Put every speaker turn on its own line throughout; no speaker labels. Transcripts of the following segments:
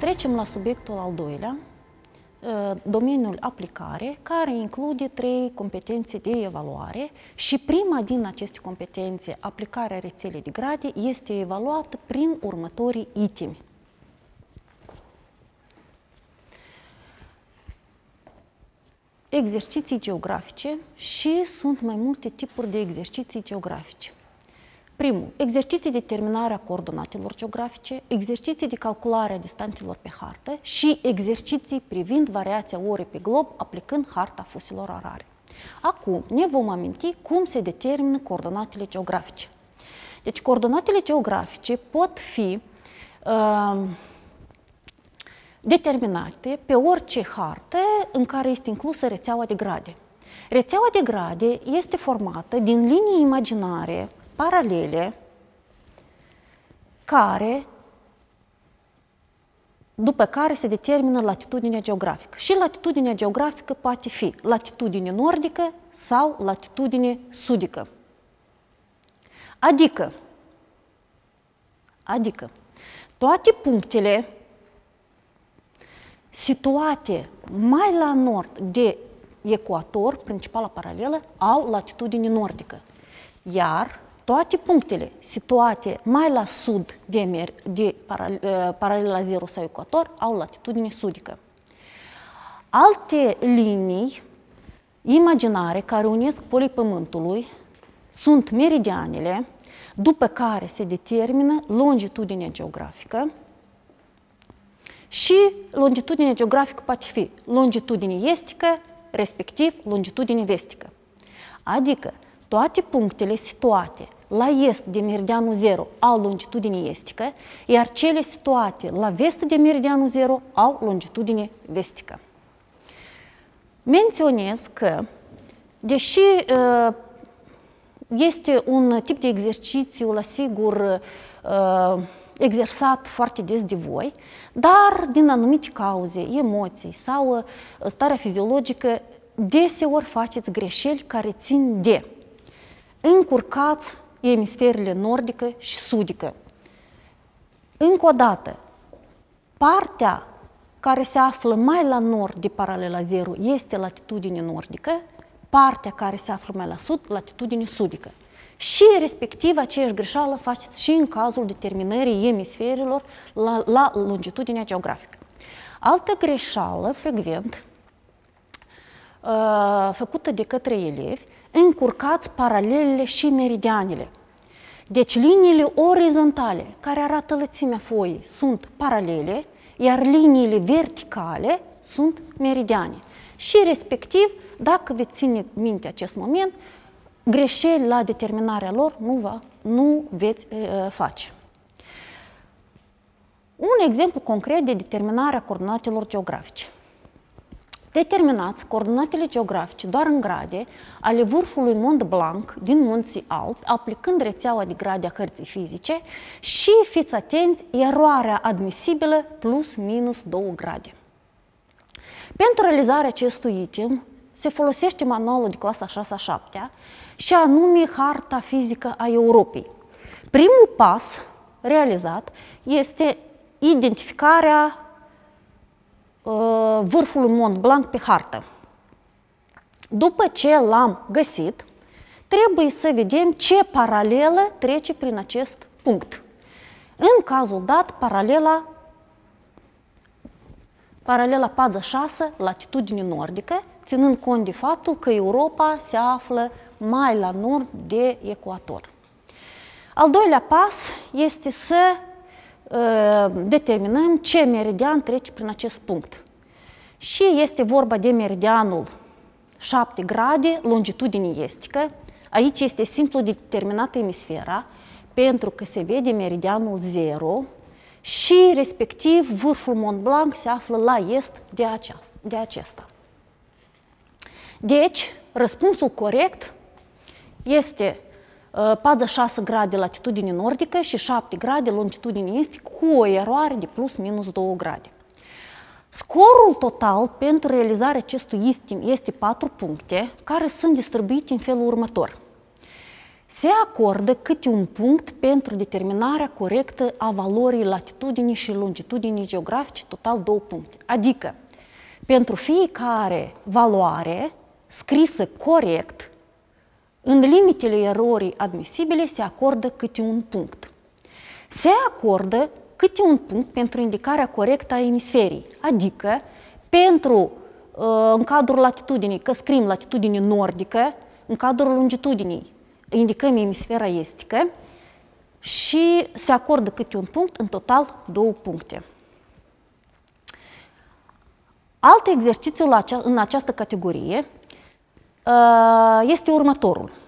Trecem la subiectul al doilea, uh, domeniul aplicare, care include trei competențe de evaluare și prima din aceste competențe, aplicarea rețelei de grade, este evaluată prin următorii itemi. Exerciții geografice și sunt mai multe tipuri de exerciții geografice. Primul, exerciții de terminare a coordonatelor geografice, exerciții de calculare a distanțelor pe hartă și exerciții privind variația orei pe glob aplicând harta fusilor orare. Acum ne vom aminti cum se determină coordonatele geografice. Deci coordonatele geografice pot fi uh, determinate pe orice hartă în care este inclusă rețeaua de grade. Rețeaua de grade este formată din linii imaginare paralele care după care se determină latitudinea geografică. Și latitudinea geografică poate fi latitudine nordică sau latitudine sudică. Adică, adică toate punctele situate mai la nord de ecuator, principala paralelă, au latitudine nordică. Iar toate punctele situate mai la sud de, de paralela zero sau ecuator au latitudine sudică. Alte linii imaginare care unesc polii Pământului sunt meridianele, după care se determină longitudinea geografică și longitudinea geografică poate fi longitudine estică, respectiv longitudine vestică. Adică toate punctele situate la est de meridianul 0 au longitudine estică, iar cele situate la vest de meridianul 0 au longitudine vestică. Menționez că, deși uh, este un tip de exercițiu, la sigur, uh, exersat foarte des de voi, dar din anumite cauze, emoții sau uh, starea fiziologică, deseori faceți greșeli care țin de încurcați emisferele nordică și sudică. Încă o dată, partea care se află mai la nord de paralela zero este latitudine nordică, partea care se află mai la sud, latitudine sudică. Și respectiv aceeași greșeală faceți și în cazul determinării emisferilor la, la longitudinea geografică. Altă greșeală frecvent uh, făcută de către elevi încurcați paralelele și meridianele. Deci liniile orizontale care arată lățimea foii sunt paralele, iar liniile verticale sunt meridiane. Și respectiv, dacă veți ține minte acest moment, greșeli la determinarea lor nu, va, nu veți uh, face. Un exemplu concret de determinare a coordonatelor geografice. Determinați coordonatele geografice doar în grade ale vârfului Mont Blanc din munții Alp, aplicând rețeaua de grade a hărții fizice și fiți atenți, eroarea admisibilă plus minus 2 grade. Pentru realizarea acestui item se folosește manualul de clasa 6-7 și anume Harta fizică a Europei. Primul pas realizat este identificarea Uh, vârful Mont Blanc pe hartă. După ce l-am găsit, trebuie să vedem ce paralelă trece prin acest punct. În cazul dat, paralela, paralela pază 6, latitudine nordică, ținând cont de faptul că Europa se află mai la nord de ecuator. Al doilea pas este să Ă, determinăm ce meridian trece prin acest punct. Și este vorba de meridianul 7 grade, longitudine estică. Aici este simplu determinată emisfera, pentru că se vede meridianul 0 și respectiv vârful Mont Blanc se află la est de, aceast, de acesta. Deci, răspunsul corect este 46 grade latitudine nordică și 7 grade longitudine estică cu o eroare de plus minus 2 grade. Scorul total pentru realizarea acestui istim este 4 puncte care sunt distribuite în felul următor. se acordă câte un punct pentru determinarea corectă a valorii latitudinii și longitudinii geografice, total două puncte. Adică, pentru fiecare valoare scrisă corect, în limitele erorii admisibile se acordă câte un punct. Se acordă câte un punct pentru indicarea corectă a emisferii, adică pentru în cadrul latitudinii, că scrim latitudine nordică, în cadrul longitudinii indicăm emisfera estică și se acordă câte un punct, în total două puncte. Alt exercițiu în această categorie este următorul.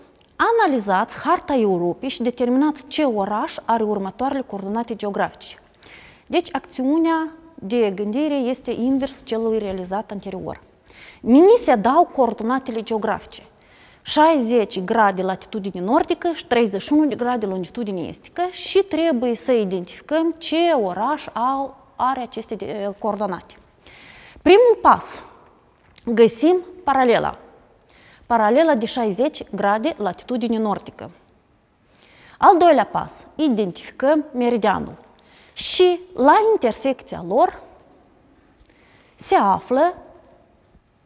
Analizați harta Europei și determinați ce oraș are următoarele coordonate geografice. Deci, acțiunea de gândire este invers celui realizat anterior. Mini se dau coordonatele geografice. 60 grade latitudine nordică și 31 de grade longitudine estică și trebuie să identificăm ce oraș au, are aceste coordonate. Primul pas, găsim paralela. Paralela de 60 grade latitudine nordică. Al doilea pas, identificăm meridianul. Și la intersecția lor se află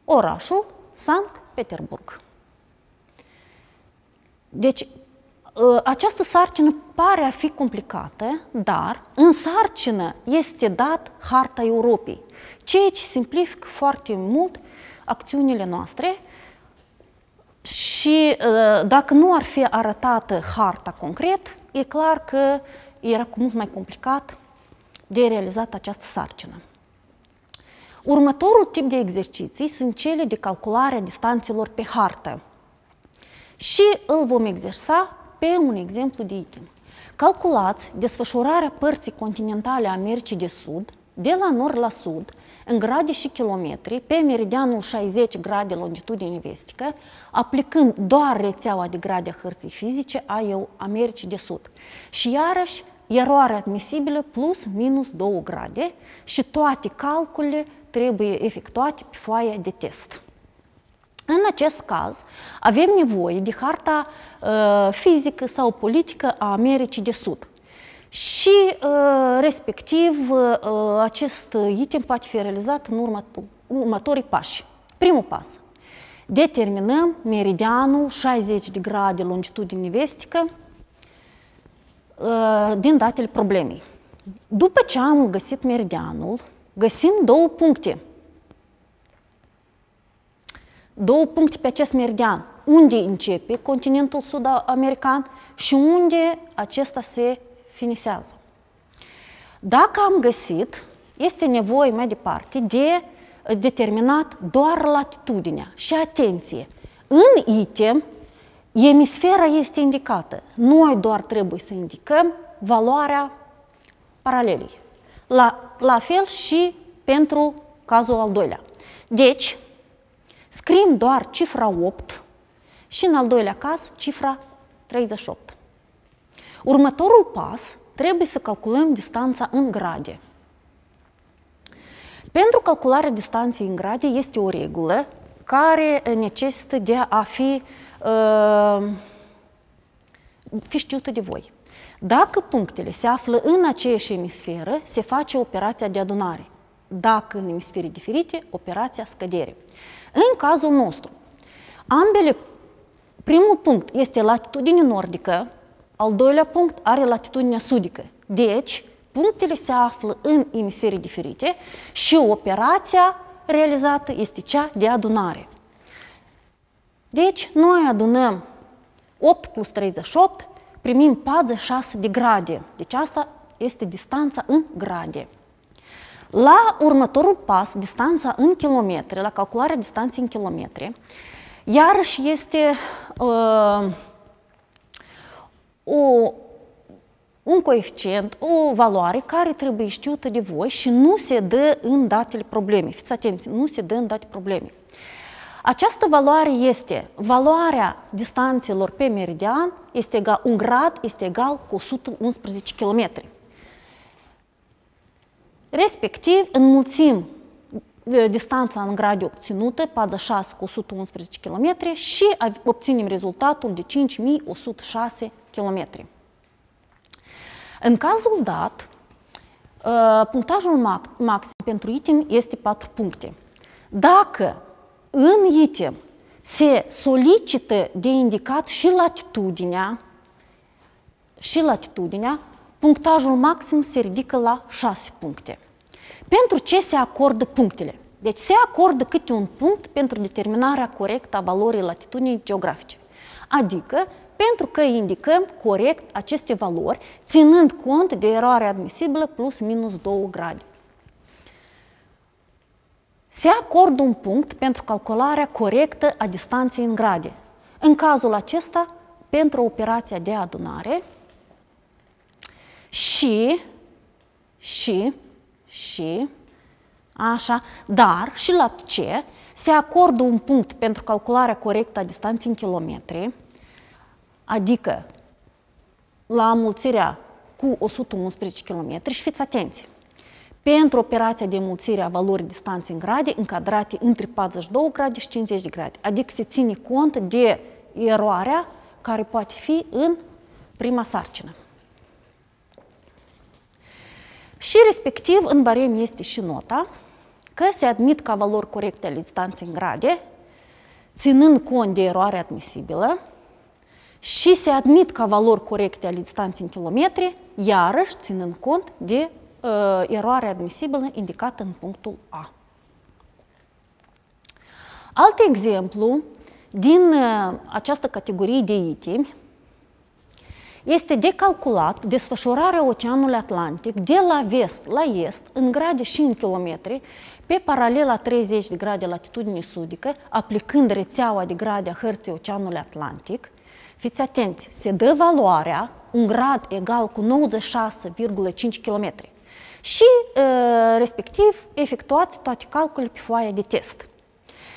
orașul Sankt Peterburg. Deci, această sarcină pare a fi complicată, dar în sarcină este dat harta Europei, ceea ce simplifică foarte mult acțiunile noastre și dacă nu ar fi arătată harta concret, e clar că era cu mult mai complicat de realizat această sarcină. Următorul tip de exerciții sunt cele de calculare a distanțelor pe hartă și îl vom exersa pe un exemplu de item. Calculați desfășurarea părții continentale a Americii de Sud de la nord la sud, în grade și kilometri, pe meridianul 60 grade longitudine vestică, aplicând doar rețeaua de grade a hărții fizice a Americii de Sud. Și iarăși eroare admisibilă plus minus 2 grade și toate calculele trebuie efectuate pe foaia de test. În acest caz, avem nevoie de harta uh, fizică sau politică a Americii de Sud. Și, uh, respectiv, uh, acest item poate fi realizat în următor, următorii pași. Primul pas. Determinăm meridianul 60 de grade longitudine vestică uh, din datele problemei. După ce am găsit meridianul, găsim două puncte. Două puncte pe acest meridian. Unde începe continentul sud-american și unde acesta se finisează. Dacă am găsit, este nevoie mai departe de determinat doar latitudinea. Și atenție, în item, emisfera este indicată. Noi doar trebuie să indicăm valoarea paralelei. La, la fel și pentru cazul al doilea. Deci, scriem doar cifra 8 și în al doilea caz cifra 38. Următorul pas trebuie să calculăm distanța în grade. Pentru calcularea distanței în grade este o regulă care necesită de a fi, uh, fi știută de voi. Dacă punctele se află în aceeași emisferă, se face operația de adunare. Dacă în emisfere diferite, operația scădere. În cazul nostru, ambele, primul punct este latitudine nordică, al doilea punct are latitudinea sudică. Deci, punctele se află în emisfere diferite și operația realizată este cea de adunare. Deci, noi adunăm 8 plus 38, primim 46 de grade. Deci asta este distanța în grade. La următorul pas, distanța în kilometri, la calcularea distanței în kilometri, iarăși este uh, o, un coeficient, o valoare care trebuie știută de voi și nu se dă în datele problemei. Fiți atenți, nu se dă în datele problemei. Această valoare este valoarea distanțelor pe meridian, este egal, un grad este egal cu 111 km. Respectiv, înmulțim distanța în grade obținută, paza 6 cu 111 km și obținem rezultatul de 5106 km. În cazul dat, punctajul maxim pentru item este 4 puncte. Dacă în item se solicită de indicat și latitudinea, și latitudinea, punctajul maxim se ridică la 6 puncte. Pentru ce se acordă punctele? Deci se acordă câte un punct pentru determinarea corectă a valorii latitudinii geografice. Adică pentru că indicăm corect aceste valori, ținând cont de eroarea admisibilă plus minus 2 grade. Se acordă un punct pentru calcularea corectă a distanței în grade. În cazul acesta, pentru operația de adunare și, și, și, așa, dar și la ce se acordă un punct pentru calcularea corectă a distanței în kilometri, adică la mulțirea cu 111 km și fiți atenți. Pentru operația de mulțire a valorii distanței în grade, încadrate între 42 grade și 50 de grade, adică se ține cont de eroarea care poate fi în prima sarcină. Și respectiv în barem este și nota că se admit ca valori corecte ale distanței în grade, ținând cont de eroare admisibilă, și se admit ca valori corecte ale distanței în kilometri, iarăși ținând cont de uh, eroarea admisibilă indicată în punctul A. Alt exemplu din uh, această categorie de itemi este de calculat desfășurarea Oceanului Atlantic de la vest la est, în grade și în kilometri, pe paralela 30 de grade latitudine sudică, aplicând rețeaua de grade a hărții Oceanului Atlantic, Fiți atenți, se dă valoarea un grad egal cu 96,5 km și respectiv efectuați toate calculele pe foaia de test.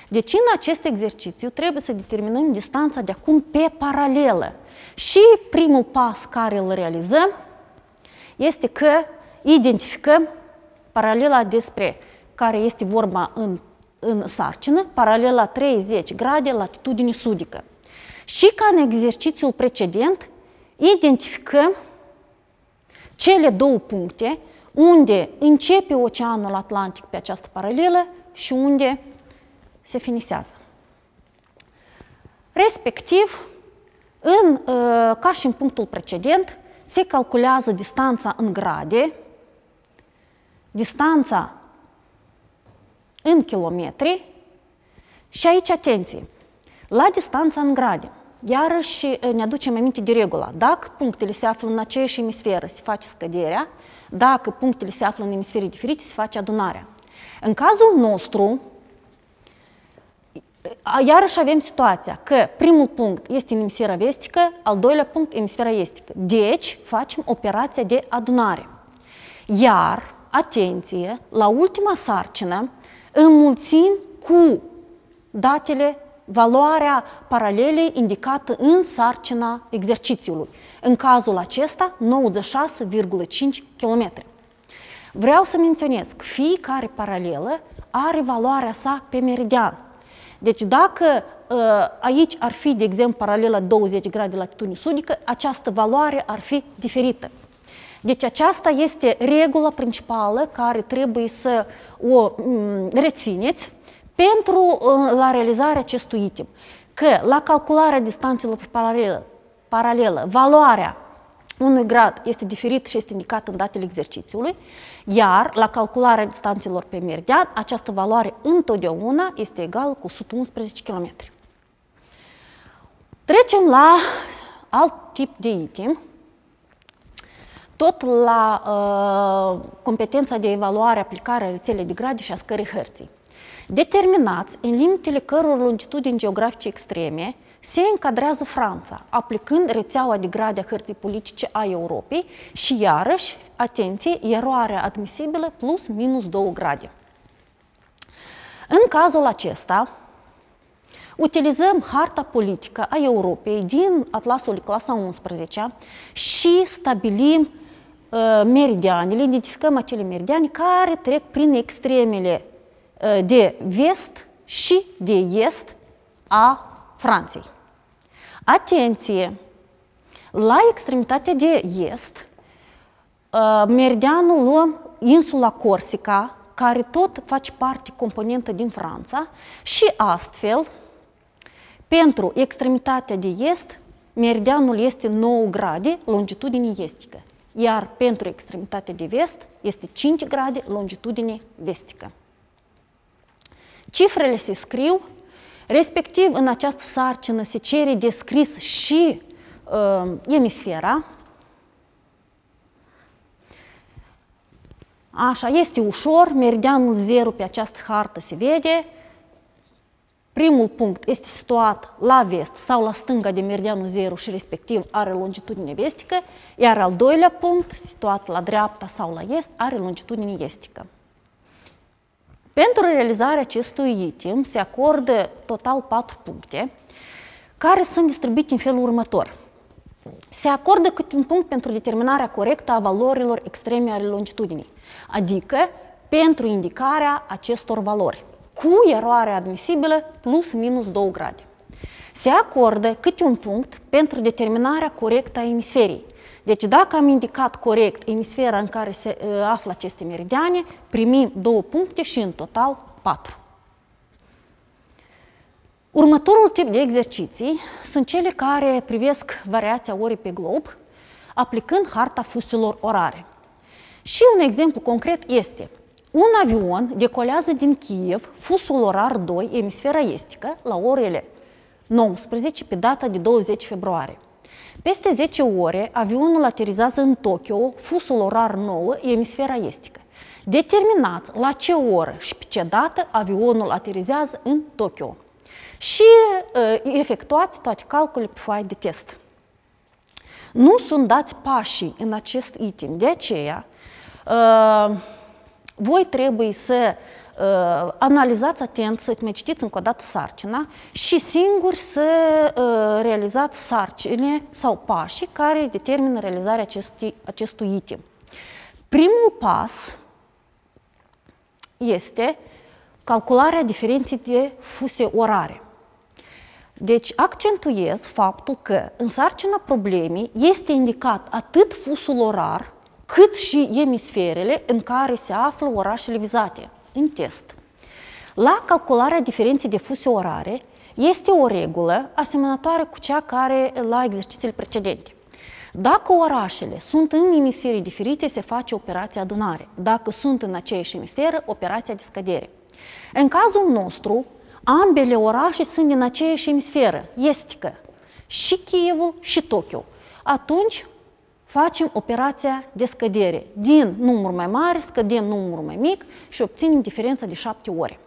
Deci în acest exercițiu trebuie să determinăm distanța de acum pe paralelă. Și primul pas care îl realizăm este că identificăm paralela despre care este vorba în, în sarcină, paralela 30 grade latitudine sudică. Și ca în exercițiul precedent, identificăm cele două puncte unde începe Oceanul Atlantic pe această paralelă și unde se finisează. Respectiv, în, uh, ca și în punctul precedent, se calculează distanța în grade, distanța în kilometri și aici atenție, la distanța în grade. Iarăși ne aducem aminte de regula. Dacă punctele se află în aceeași emisferă, se face scăderea. Dacă punctele se află în emisfere diferite, se face adunarea. În cazul nostru, iarăși avem situația că primul punct este în emisfera vestică, al doilea punct emisfera estică. Deci, facem operația de adunare. Iar, atenție, la ultima sarcină, înmulțim cu datele valoarea paralelei indicată în sarcina exercițiului. În cazul acesta, 96,5 km. Vreau să menționez că fiecare paralelă are valoarea sa pe meridian. Deci dacă ă, aici ar fi, de exemplu, paralela 20 grade latitudine sudică, această valoare ar fi diferită. Deci aceasta este regula principală care trebuie să o rețineți pentru uh, la realizarea acestui item, că la calcularea distanțelor pe paralelă, paralelă valoarea unui grad este diferit și este indicat în datele exercițiului, iar la calcularea distanțelor pe meridian, această valoare întotdeauna este egală cu 111 km. Trecem la alt tip de item, tot la uh, competența de evaluare, aplicare a rețelei de grade și a scării hărții determinați în limitele căror longitudini geografice extreme se încadrează Franța, aplicând rețeaua de grade a hărții politice a Europei și iarăși, atenție, eroarea admisibilă plus minus 2 grade. În cazul acesta, utilizăm harta politică a Europei din Atlasul clasa 11 și stabilim uh, meridianele, identificăm acele meridiane care trec prin extremele de vest și de est a Franței. Atenție! La extremitatea de est, meridianul luăm insula Corsica, care tot face parte componentă din Franța și astfel, pentru extremitatea de est, meridianul este 9 grade longitudine estică, iar pentru extremitatea de vest este 5 grade longitudine vestică. Cifrele se scriu, respectiv în această sarcină se cere descris și uh, emisfera. Așa, este ușor, meridianul 0 pe această hartă se vede, Primul punct este situat la vest sau la stânga de meridianul 0 și respectiv are longitudine vestică, iar al doilea punct, situat la dreapta sau la est, are longitudine estică. Pentru realizarea acestui item se acordă total 4 puncte, care sunt distribuite în felul următor. Se acordă câte un punct pentru determinarea corectă a valorilor extreme ale longitudinii, adică pentru indicarea acestor valori cu eroare admisibilă plus minus 2 grade. Se acordă câte un punct pentru determinarea corectă a emisferii. Deci dacă am indicat corect emisfera în care se uh, află aceste meridiane, primim două puncte și în total 4. Următorul tip de exerciții sunt cele care privesc variația orii pe glob, aplicând harta fuselor orare. Și un exemplu concret este un avion decolează din Kiev, fusul orar 2, emisfera estică, la orele 19 pe data de 20 februarie. Peste 10 ore, avionul aterizează în Tokyo, fusul orar 9, emisfera estică. Determinați la ce oră și pe ce dată avionul aterizează în Tokyo. Și uh, efectuați toate calculele pe foaie de test. Nu sunt dați pașii în acest item, de aceea uh, voi trebuie să uh, analizați atent, să mai citiți încă o dată sarcina și singuri să uh, realizați sarcine sau pașii care determină realizarea acestui, acestui item. Primul pas este calcularea diferenței de fuse orare. Deci accentuez faptul că în sarcina problemei este indicat atât fusul orar, cât și emisferele în care se află orașele vizate în test. La calcularea diferenței de fuse orare este o regulă asemănătoare cu cea care la exercițiile precedente. Dacă orașele sunt în emisfere diferite, se face operația adunare. Dacă sunt în aceeași emisferă, operația de scădere. În cazul nostru, ambele orașe sunt din aceeași emisferă, estică, și Kievul și Tokyo. Atunci, facem operația de scădere. Din număr mai mare, scădem numărul mai mic și obținem diferența de 7 ore.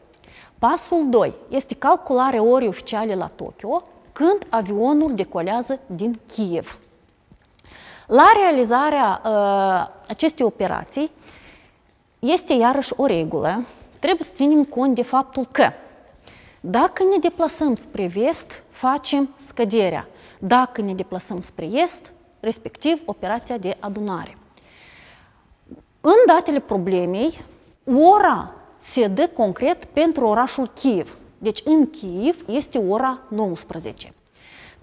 Pasul 2 este calcularea orei oficiale la Tokyo când avionul decolează din Kiev. La realizarea uh, acestei operații este iarăși o regulă. Trebuie să ținem cont de faptul că dacă ne deplasăm spre vest, facem scăderea. Dacă ne deplasăm spre est, respectiv operația de adunare. În datele problemei, ora se dă concret pentru orașul Kiev. Deci în Kiev este ora 19.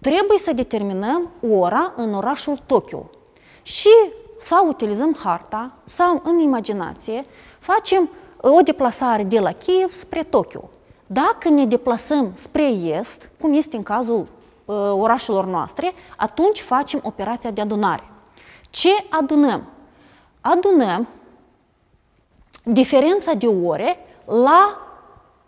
Trebuie să determinăm ora în orașul Tokyo. Și sau utilizăm harta, sau în imaginație facem o deplasare de la Kiev spre Tokyo. Dacă ne deplasăm spre est, cum este în cazul Uh, orașelor noastre, atunci facem operația de adunare. Ce adunăm? Adunăm diferența de ore la,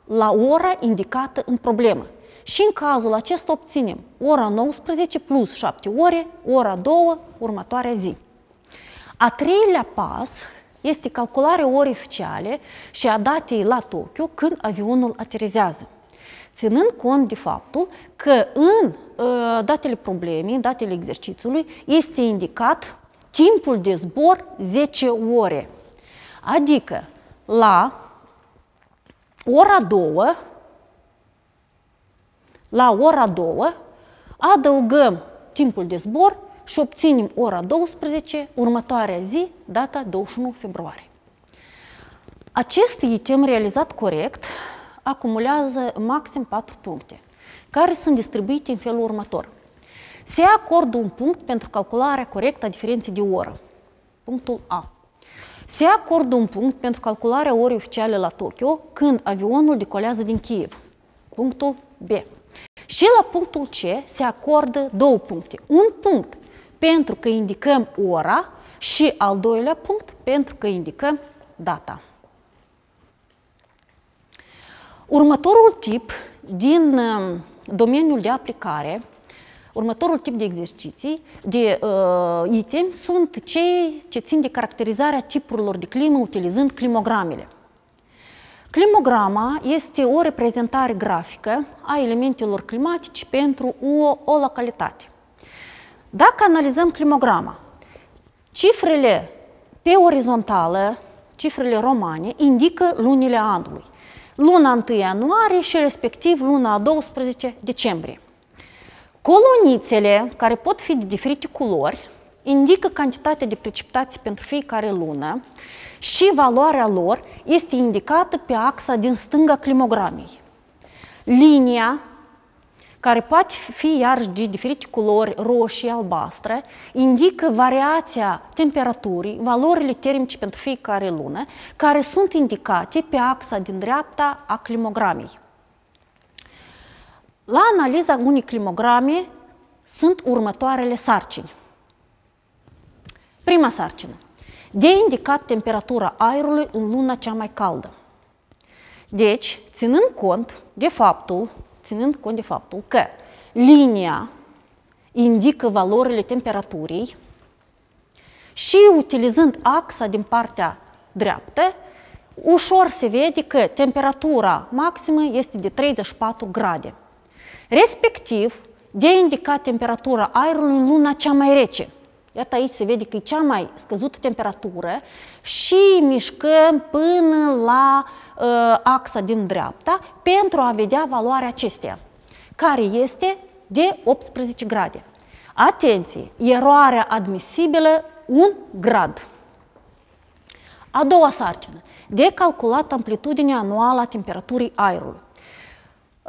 la ora indicată în problemă. Și în cazul acesta obținem ora 19 plus 7 ore, ora 2, următoarea zi. A treilea pas este calcularea orei oficiale și a datei la Tokyo când avionul aterizează ținând cont de faptul că în uh, datele problemei, în datele exercițiului, este indicat timpul de zbor 10 ore. Adică la ora 2, la ora 2, adăugăm timpul de zbor și obținem ora 12, următoarea zi, data 21 februarie. Acest item realizat corect acumulează maxim 4 puncte, care sunt distribuite în felul următor. Se acordă un punct pentru calcularea corectă a diferenței de oră. Punctul A. Se acordă un punct pentru calcularea orei oficiale la Tokyo când avionul decolează din Kiev. Punctul B. Și la punctul C se acordă două puncte. Un punct pentru că indicăm ora și al doilea punct pentru că indicăm data. Următorul tip din um, domeniul de aplicare, următorul tip de exerciții, de uh, item, sunt cei ce țin de caracterizarea tipurilor de climă utilizând climogramele. Climograma este o reprezentare grafică a elementelor climatice pentru o, o localitate. Dacă analizăm climograma, cifrele pe orizontală, cifrele romane, indică lunile anului. Luna 1 ianuarie și respectiv luna 12 decembrie. Colonițele, care pot fi de diferite culori, indică cantitatea de precipitații pentru fiecare lună și valoarea lor este indicată pe axa din stânga climogramei. Linia care poate fi iarăși de diferite culori, roșii, albastre, indică variația temperaturii, valorile termice pentru fiecare lună, care sunt indicate pe axa din dreapta a climogramei. La analiza unei climograme sunt următoarele sarcini. Prima sarcină. De indicat temperatura aerului în luna cea mai caldă. Deci, ținând cont de faptul ținând cont de faptul că linia indică valorile temperaturii și utilizând axa din partea dreaptă, ușor se vede că temperatura maximă este de 34 grade. Respectiv, de indicat temperatura aerului în luna cea mai rece. Iată aici se vede că e cea mai scăzută temperatură și mișcăm până la uh, axa din dreapta pentru a vedea valoarea acesteia, care este de 18 grade. Atenție! Eroarea admisibilă un grad. A doua sarcină. De calculat amplitudinea anuală a temperaturii aerului.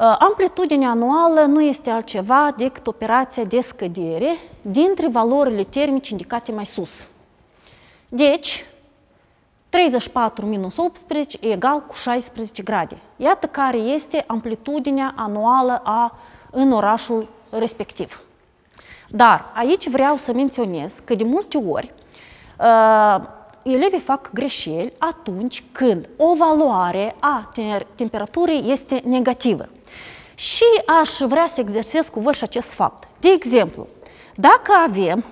Uh, amplitudinea anuală nu este altceva decât operația de scădere dintre valorile termice indicate mai sus. Deci, 34 minus 18 e egal cu 16 grade. Iată care este amplitudinea anuală a, în orașul respectiv. Dar aici vreau să menționez că de multe ori uh, elevii fac greșeli atunci când o valoare a temperaturii este negativă. Și aș vrea să exersez cu voi și acest fapt. De exemplu, dacă avem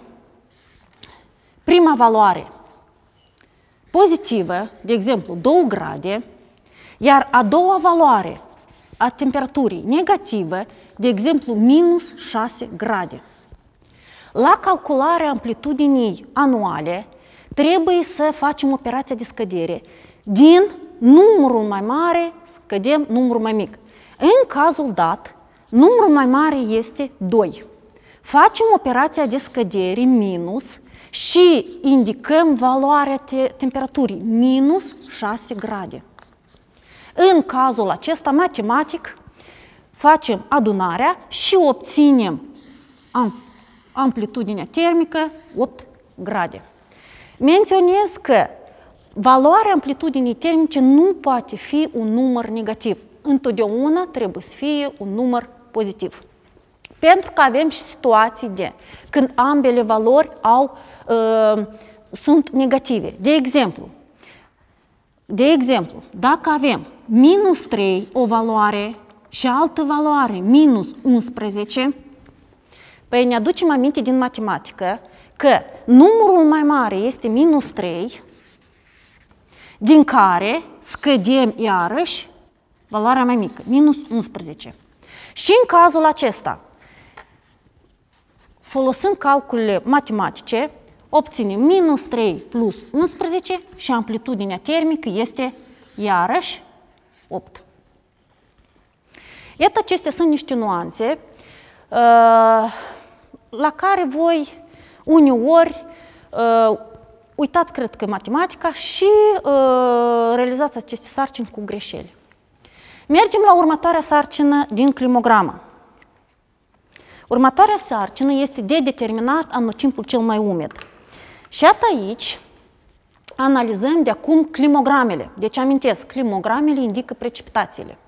prima valoare pozitivă, de exemplu 2 grade, iar a doua valoare a temperaturii negativă, de exemplu minus 6 grade. La calcularea amplitudinii anuale, trebuie să facem operația de scădere. Din numărul mai mare, scădem numărul mai mic. În cazul dat, numărul mai mare este 2. Facem operația de scădere minus și indicăm valoarea te temperaturii, minus 6 grade. În cazul acesta, matematic, facem adunarea și obținem amplitudinea termică 8 grade. Menționez că valoarea amplitudinii termice nu poate fi un număr negativ întotdeauna trebuie să fie un număr pozitiv. Pentru că avem și situații de când ambele valori au, uh, sunt negative. De exemplu, de exemplu, dacă avem minus 3 o valoare și altă valoare minus 11, păi ne aducem aminte din matematică că numărul mai mare este minus 3, din care scădem iarăși valoarea mai mică, minus 11. Și în cazul acesta, folosind calculele matematice, obținem minus 3 plus 11 și amplitudinea termică este iarăși 8. Iată, acestea sunt niște nuanțe uh, la care voi uneori uh, uitați, cred că, matematica și uh, realizați aceste sarcini cu greșeli. Mergem la următoarea sarcină din climogramă. Următoarea sarcină este de determinat anotimpul cel mai umed. Și atât aici analizăm de acum climogramele. Deci amintesc, climogramele indică precipitațiile.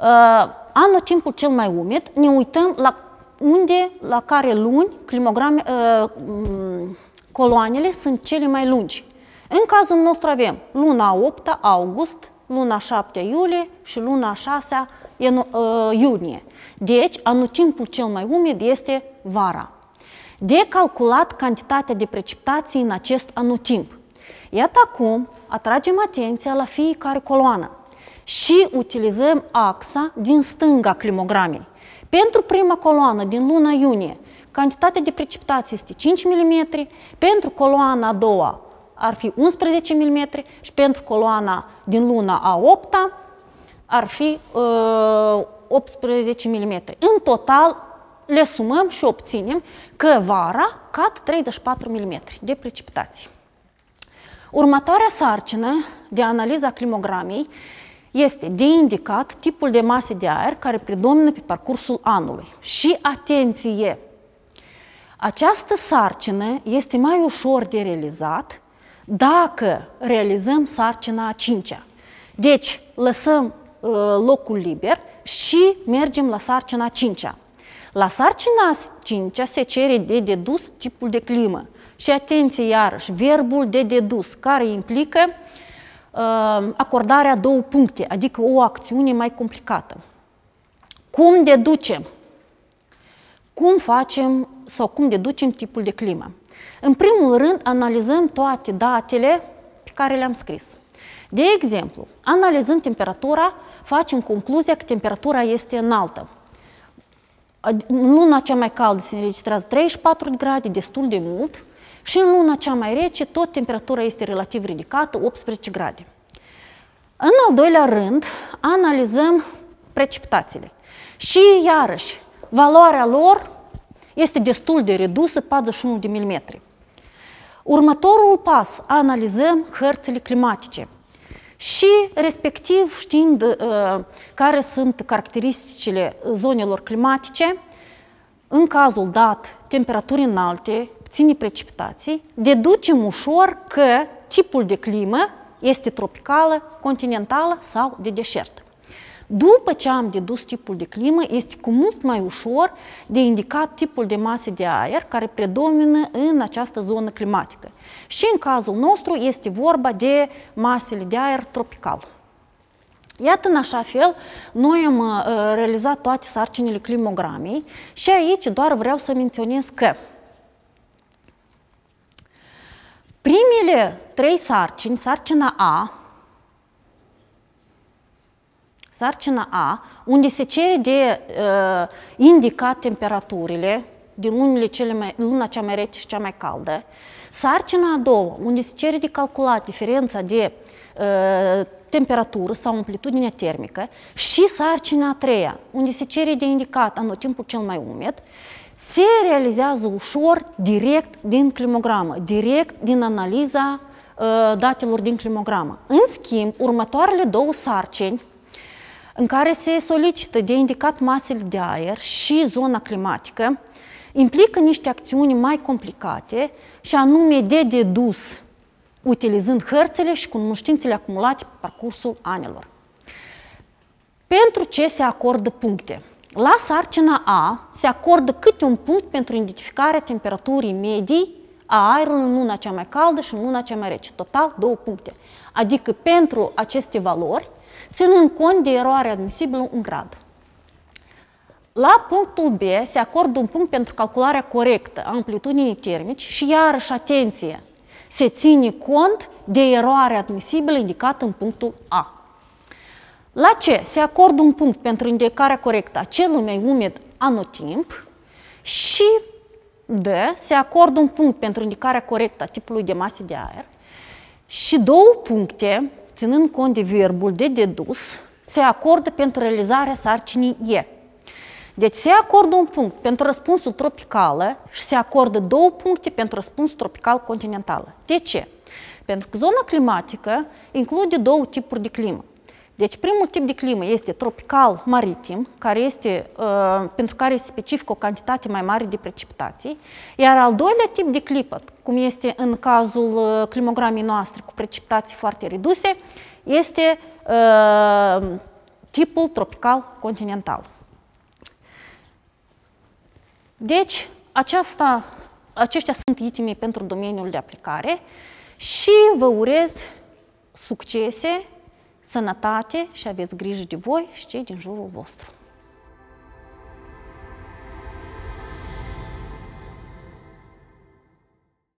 Uh, anotimpul cel mai umed, ne uităm la unde, la care luni climograme, uh, coloanele sunt cele mai lungi. În cazul nostru avem luna 8 august, luna 7 iulie și luna 6 iunie. Deci, anotimpul cel mai umed este vara. De calculat cantitatea de precipitații în acest anotimp. Iată acum, atragem atenția la fiecare coloană și utilizăm axa din stânga climogramei. Pentru prima coloană din luna iunie, cantitatea de precipitații este 5 mm, pentru coloana a doua ar fi 11 mm și pentru coloana din luna a 8 ar fi uh, 18 mm. În total le sumăm și obținem că vara cad 34 mm de precipitații. Următoarea sarcină de analiza climogramei este de indicat tipul de mase de aer care predomină pe parcursul anului. Și atenție! Această sarcină este mai ușor de realizat dacă realizăm sarcina a cincea. Deci, lăsăm uh, locul liber și mergem la sarcina a cincea. La sarcina a cincea se cere de dedus tipul de climă. Și atenție iarăși, verbul de dedus, care implică uh, acordarea două puncte, adică o acțiune mai complicată. Cum deducem? Cum facem sau cum deducem tipul de climă? În primul rând, analizăm toate datele pe care le-am scris. De exemplu, analizând temperatura, facem concluzia că temperatura este înaltă. În luna cea mai caldă se înregistrează 34 de grade, destul de mult, și în luna cea mai rece, tot temperatura este relativ ridicată, 18 grade. În al doilea rând, analizăm precipitațiile. Și, iarăși, valoarea lor este destul de redusă, 41 de milimetri. Următorul pas, analizăm hărțile climatice și respectiv știind uh, care sunt caracteristicile zonelor climatice, în cazul dat temperaturi înalte, ține precipitații, deducem ușor că tipul de climă este tropicală, continentală sau de deșert. După ce am dedus tipul de climă, este cu mult mai ușor de indicat tipul de mase de aer care predomină în această zonă climatică. Și în cazul nostru este vorba de masele de aer tropical. Iată în așa fel, noi am uh, realizat toate sarcinile climogramei și aici doar vreau să menționez că primele trei sarcini, sarcina A, sarcina A, unde se cere de uh, indicat temperaturile din lunile cele mai, luna cea mai rece și cea mai caldă, sarcina a doua, unde se cere de calculat diferența de uh, temperatură sau amplitudine termică. Și sarcina a treia, unde se cere de indicat anotimpul cel mai umed, se realizează ușor direct din climogramă, direct din analiza uh, datelor din climogramă. În schimb, următoarele două sarcini, în care se solicită de indicat masele de aer și zona climatică, implică niște acțiuni mai complicate și anume de dedus, utilizând hărțile și cunoștințele acumulate pe parcursul anilor. Pentru ce se acordă puncte? La sarcina A se acordă câte un punct pentru identificarea temperaturii medii a aerului în luna cea mai caldă și în luna cea mai rece. Total două puncte. Adică pentru aceste valori ținând cont de eroarea admisibilă un grad. La punctul B se acordă un punct pentru calcularea corectă a amplitudinii termici și iarăși, atenție, se ține cont de eroarea admisibilă indicată în punctul A. La C se acordă un punct pentru indicarea corectă a celui mai umed anotimp și D se acordă un punct pentru indicarea corectă a tipului de masă de aer și două puncte ținând cont de verbul de dedus, se acordă pentru realizarea sarcinii E. Deci se acordă un punct pentru răspunsul tropicală și se acordă două puncte pentru răspunsul tropical continental. De ce? Pentru că zona climatică include două tipuri de climă. Deci primul tip de climă este tropical maritim, care este, uh, pentru care se specifică o cantitate mai mare de precipitații, iar al doilea tip de clipă, cum este în cazul uh, climogramei noastre cu precipitații foarte reduse, este uh, tipul tropical continental. Deci, aceasta, aceștia sunt itemii pentru domeniul de aplicare și vă urez succese, sănătate și aveți grijă de voi și cei din jurul vostru.